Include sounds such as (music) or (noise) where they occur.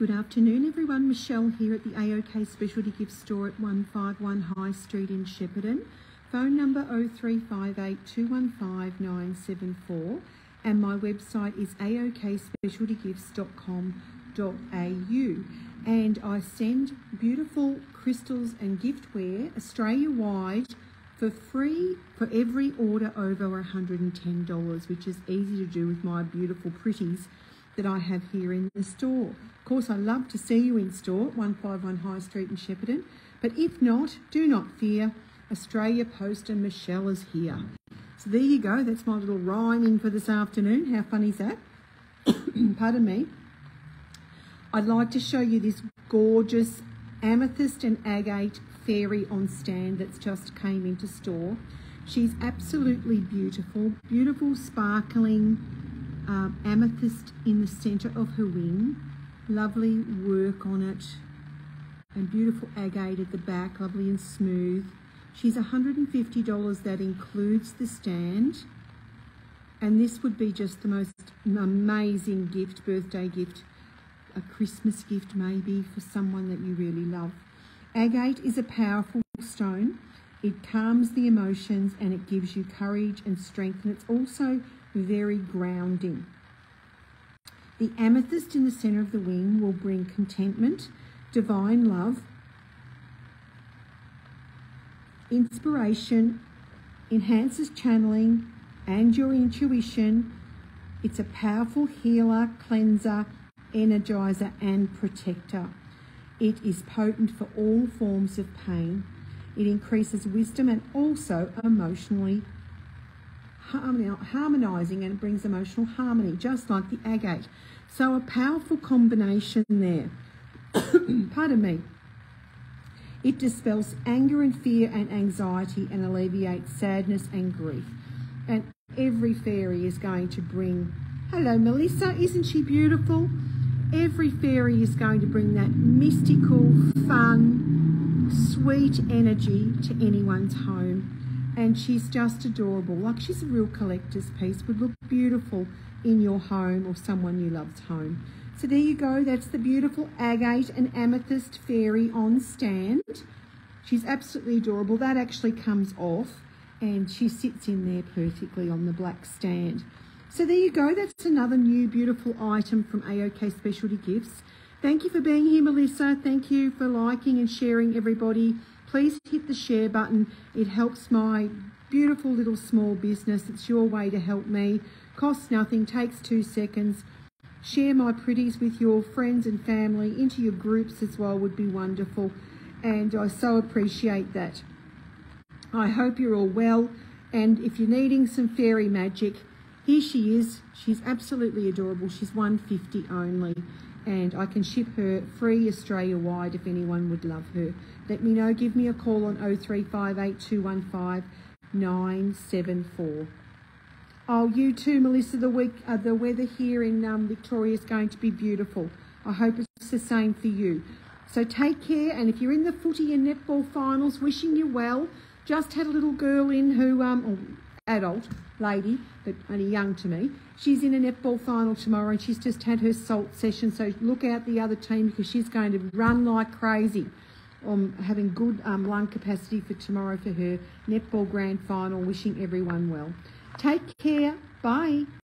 Good afternoon, everyone. Michelle here at the AOK Specialty Gift Store at 151 High Street in Shepparton. Phone number 0358 and my website is aokspecialtygifts.com.au and I send beautiful crystals and giftware Australia wide for free for every order over $110, which is easy to do with my beautiful pretties that I have here in the store. Of course, I love to see you in store, 151 High Street in Shepparton. But if not, do not fear. Australia Post and Michelle is here. So there you go. That's my little rhyming for this afternoon. How funny is that? (coughs) Pardon me. I'd like to show you this gorgeous amethyst and agate fairy on stand that's just came into store. She's absolutely beautiful, beautiful sparkling um, amethyst in the centre of her wing. Lovely work on it and beautiful agate at the back, lovely and smooth. She's $150, that includes the stand. And this would be just the most amazing gift, birthday gift, a Christmas gift maybe for someone that you really love. Agate is a powerful stone. It calms the emotions and it gives you courage and strength, and it's also very grounding. The amethyst in the center of the wing will bring contentment, divine love, inspiration, enhances channeling and your intuition. It's a powerful healer, cleanser, energizer, and protector. It is potent for all forms of pain. It increases wisdom and also emotionally harmonizing and it brings emotional harmony, just like the agate. So a powerful combination there. (coughs) Pardon me. It dispels anger and fear and anxiety and alleviates sadness and grief. And every fairy is going to bring, hello Melissa, isn't she beautiful? Every fairy is going to bring that mystical, fun, sweet energy to anyone's home. And she's just adorable. Like she's a real collector's piece, would look beautiful in your home or someone you love's home. So there you go. That's the beautiful agate and amethyst fairy on stand. She's absolutely adorable. That actually comes off and she sits in there perfectly on the black stand. So there you go. That's another new beautiful item from AOK Specialty Gifts. Thank you for being here, Melissa. Thank you for liking and sharing, everybody. Please hit the share button. It helps my beautiful little small business. It's your way to help me. Costs nothing, takes two seconds. Share my pretties with your friends and family into your groups as well would be wonderful. And I so appreciate that. I hope you're all well. And if you're needing some fairy magic, here she is. She's absolutely adorable. She's 150 only. And I can ship her free Australia wide if anyone would love her. Let me know. Give me a call on 0358 Oh, you too, Melissa. The week, uh, the weather here in um, Victoria is going to be beautiful. I hope it's the same for you. So take care, and if you're in the footy and netball finals, wishing you well. Just had a little girl in who, um, adult lady, but only young to me. She's in a netball final tomorrow and she's just had her salt session. So look out the other team because she's going to run like crazy. on having good um, lung capacity for tomorrow for her netball grand final. Wishing everyone well. Take care. Bye.